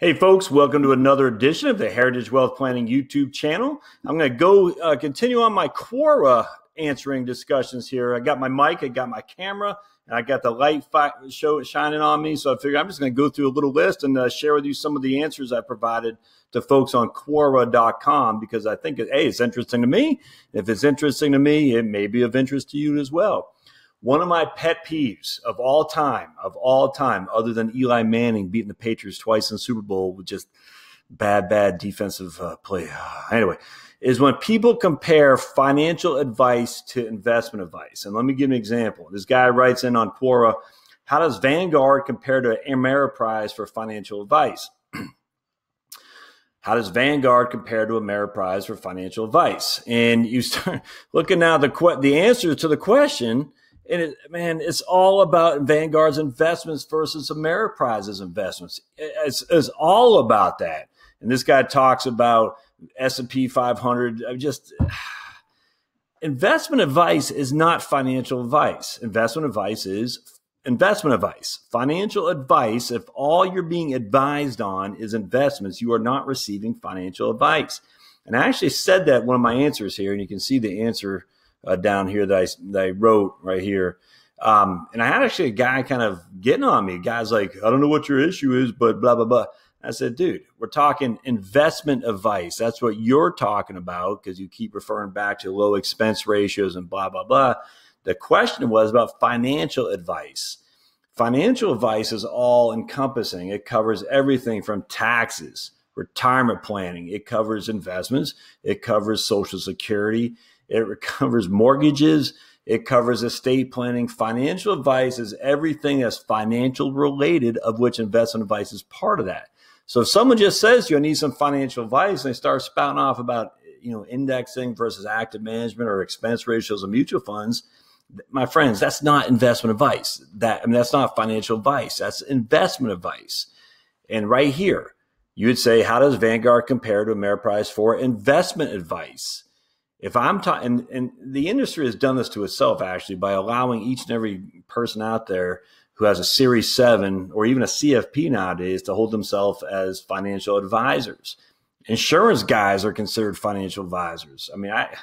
Hey, folks, welcome to another edition of the Heritage Wealth Planning YouTube channel. I'm going to go uh, continue on my Quora answering discussions here. I got my mic, I got my camera, and I got the light fi- show shining on me. So I figure I'm just going to go through a little list and uh, share with you some of the answers I provided to folks on Quora.com because I think, hey, it's interesting to me. If it's interesting to me, it may be of interest to you as well. One of my pet peeves of all time, of all time, other than Eli Manning beating the Patriots twice in Super Bowl with just bad, bad defensive uh, play. Anyway, is when people compare financial advice to investment advice. And let me give an example. This guy writes in on Quora, how does Vanguard compare to Ameriprise for financial advice? how does Vanguard compare to Ameriprise for financial advice? And you start looking now the the answer to the question and it, man, it's all about Vanguard's investments versus Ameriprise's investments. It's, it's all about that. And this guy talks about S&P 500. I just investment advice is not financial advice. Investment advice is investment advice. Financial advice, if all you're being advised on is investments, you are not receiving financial advice. And I actually said that one of my answers here, and you can see the answer uh, down here that I, that I wrote right here. Um, and I had actually a guy kind of getting on me. Guy's like, I don't know what your issue is, but blah, blah, blah. I said, dude, we're talking investment advice. That's what you're talking about because you keep referring back to low expense ratios and blah, blah, blah. The question was about financial advice. Financial advice is all encompassing. It covers everything from taxes, retirement planning. It covers investments. It covers social security. It covers mortgages. It covers estate planning. Financial advice is everything that's financial related, of which investment advice is part of that. So if someone just says you, need some financial advice, and they start spouting off about you know indexing versus active management or expense ratios of mutual funds, my friends, that's not investment advice. That I mean, that's not financial advice. That's investment advice. And right here, you would say, how does Vanguard compare to Ameriprise for investment advice? If I'm talking, and, and the industry has done this to itself actually by allowing each and every person out there who has a Series 7 or even a CFP nowadays to hold themselves as financial advisors. Insurance guys are considered financial advisors. I mean, I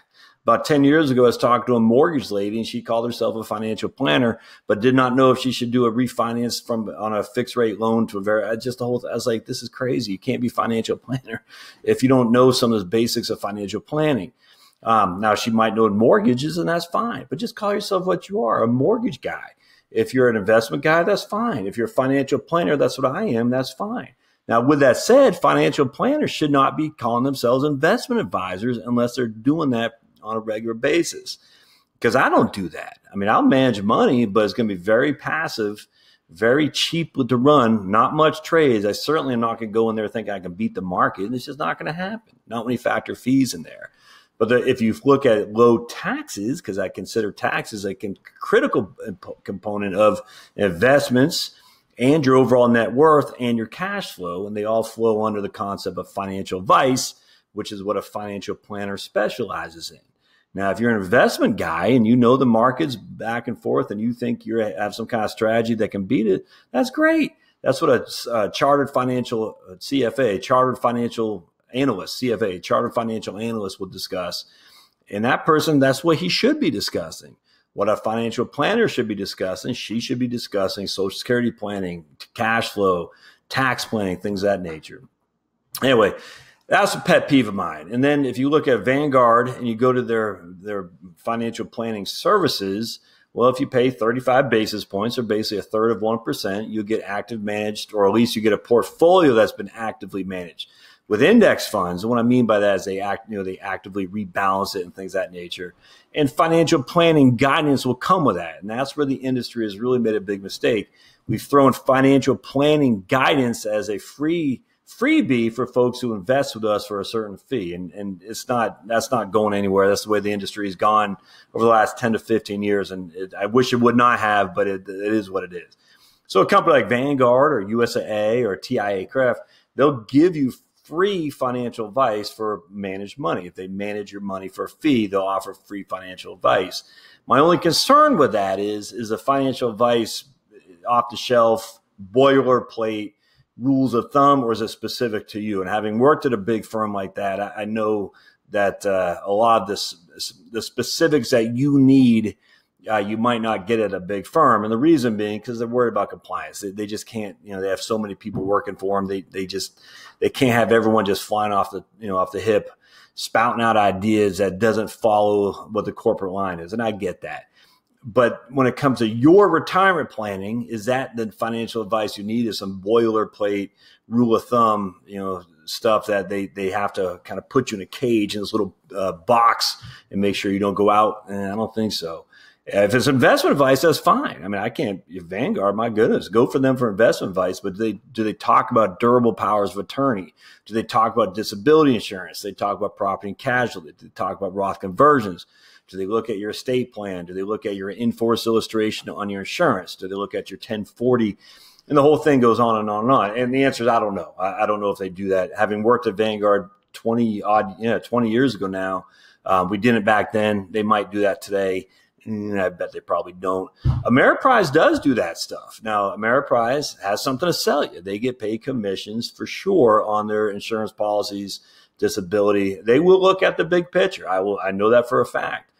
about 10 years ago, I was talking to a mortgage lady and she called herself a financial planner, but did not know if she should do a refinance from on a fixed rate loan to a very, just the whole, I was like, this is crazy. You can't be financial planner if you don't know some of the basics of financial planning. Um, now, she might know mortgages, and that's fine, but just call yourself what you are a mortgage guy. If you're an investment guy, that's fine. If you're a financial planner, that's what I am, that's fine. Now, with that said, financial planners should not be calling themselves investment advisors unless they're doing that on a regular basis. Because I don't do that. I mean, I'll manage money, but it's going to be very passive, very cheap to run, not much trades. I certainly am not going to go in there thinking I can beat the market. And it's just not going to happen. Not when you factor fees in there. But the, if you look at low taxes, because I consider taxes a con- critical component of investments and your overall net worth and your cash flow, and they all flow under the concept of financial advice, which is what a financial planner specializes in. Now, if you're an investment guy and you know the markets back and forth, and you think you have some kind of strategy that can beat it, that's great. That's what a, a chartered financial CFA, chartered financial analyst, CFA, chartered financial analyst will discuss. And that person, that's what he should be discussing. What a financial planner should be discussing, she should be discussing social security planning, cash flow, tax planning, things that nature. Anyway, that's a pet peeve of mine. And then if you look at Vanguard and you go to their their financial planning services, well, if you pay 35 basis points or basically a third of 1%, you get active managed, or at least you get a portfolio that's been actively managed with index funds, what I mean by that is they act, you know, they actively rebalance it and things that nature. And financial planning guidance will come with that. And that's where the industry has really made a big mistake. We've thrown financial planning guidance as a free freebie for folks who invest with us for a certain fee. And, and it's not, that's not going anywhere. That's the way the industry has gone over the last 10 to 15 years. And it, I wish it would not have, but it, it is what it is. So a company like Vanguard or USAA or TIAA-CREF, they'll give you free financial advice for managed money. If they manage your money for a fee, they'll offer free financial advice. My only concern with that is is a financial advice off the shelf boilerplate rules of thumb or is it specific to you? And having worked at a big firm like that, I, I know that uh, a lot of this, the specifics that you need, uh, you might not get at a big firm. And the reason being because they're worried about compliance. They, they, just can't, you know, they have so many people working for them. They, they just, they can't have everyone just flying off the, you know, off the hip, spouting out ideas that doesn't follow what the corporate line is. And I get that. But when it comes to your retirement planning, is that the financial advice you need? Is some boilerplate rule of thumb, you know, stuff that they they have to kind of put you in a cage in this little uh, box and make sure you don't go out? And I don't think so. If it's investment advice, that's fine. I mean, I can't. Vanguard, my goodness, go for them for investment advice. But do they do they talk about durable powers of attorney? Do they talk about disability insurance? Do they talk about property and casualty? Do they talk about Roth conversions? Do they look at your estate plan? Do they look at your in-force illustration on your insurance? Do they look at your 1040? And the whole thing goes on and on and on. And the answer is I don't know. I, I don't know if they do that. Having worked at Vanguard 20 odd, yeah, 20 years ago now, um, we didn't back then. They might do that today. And I bet they probably don't. Ameriprise does do that stuff. Now, Ameriprise has something to sell you. They get paid commissions for sure on their insurance policies, disability. They will look at the big picture. I will. I know that for a fact.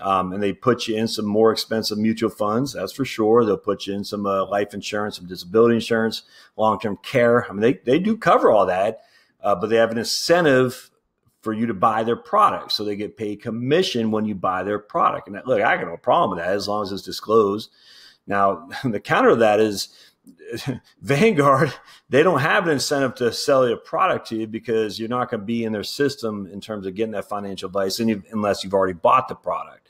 Um, and they put you in some more expensive mutual funds, that's for sure. They'll put you in some uh, life insurance, some disability insurance, long term care. I mean, they, they do cover all that, uh, but they have an incentive for you to buy their product. So they get paid commission when you buy their product. And look, I got no problem with that as long as it's disclosed. Now, the counter to that is Vanguard, they don't have an incentive to sell your product to you because you're not going to be in their system in terms of getting that financial advice unless you've already bought the product.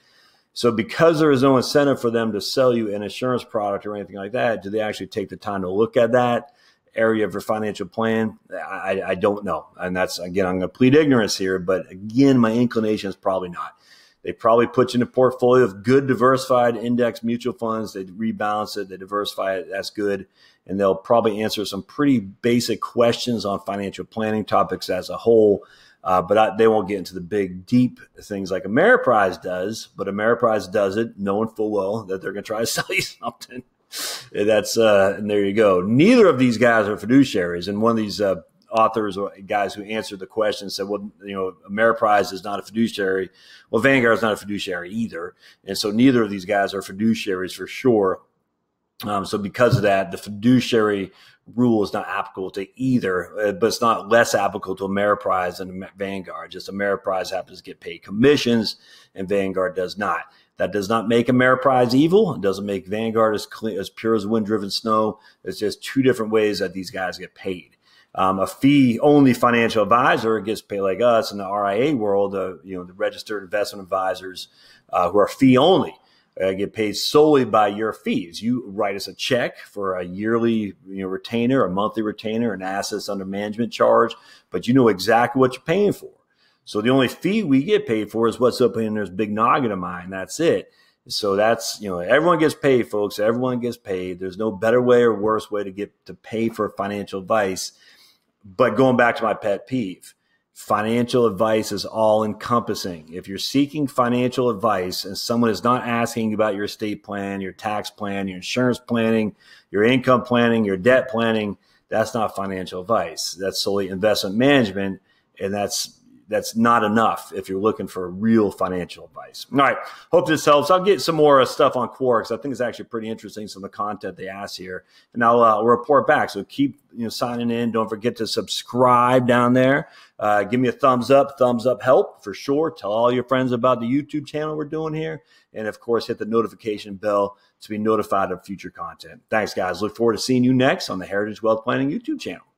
So because there is no incentive for them to sell you an insurance product or anything like that, do they actually take the time to look at that area of your financial plan? I, I don't know. And that's, again, I'm going to plead ignorance here, but again, my inclination is probably not. They probably put you in a portfolio of good diversified index mutual funds. They rebalance it, they diversify it. That's good. And they'll probably answer some pretty basic questions on financial planning topics as a whole uh, but I, they won't get into the big, deep things like Ameriprise does. But Ameriprise does it knowing full well that they're going to try to sell you something. That's uh, and there you go. Neither of these guys are fiduciaries, and one of these uh, authors or guys who answered the question said, "Well, you know, Ameriprise is not a fiduciary. Well, Vanguard is not a fiduciary either, and so neither of these guys are fiduciaries for sure." Um, so because of that, the fiduciary rule is not applicable to either, uh, but it's not less applicable to Ameriprise than Vanguard. Just Ameriprise happens to get paid commissions and Vanguard does not. That does not make Ameriprise evil. It doesn't make Vanguard as clean, as pure as wind driven snow. It's just two different ways that these guys get paid. Um, a fee only financial advisor gets paid like us in the RIA world, uh, you know, the registered investment advisors uh, who are fee only uh, get paid solely by your fees. You write us a check for a yearly you know, retainer, a monthly retainer, an assets under management charge, but you know exactly what you're paying for. So the only fee we get paid for is what's up in this big noggin of mine. That's it. So that's you know everyone gets paid, folks. Everyone gets paid. There's no better way or worse way to get to pay for financial advice. But going back to my pet peeve, financial advice is all encompassing. If you're seeking financial advice and someone is not asking about your estate plan, your tax plan, your insurance planning, your income planning, your debt planning, that's not financial advice. That's solely investment management. And that's that's not enough if you're looking for real financial advice. All right. Hope this helps. I'll get some more uh, stuff on Quarks. I think it's actually pretty interesting, some of the content they ask here. And I'll, uh, report back. So keep you know signing in. Don't forget to subscribe down there. Uh, give me a thumbs up. Thumbs up help for sure. Tell all your friends about the YouTube channel we're doing here. And of course, hit the notification bell to be notified of future content. Thanks, guys. Look forward to seeing you next on the Heritage Wealth Planning YouTube channel.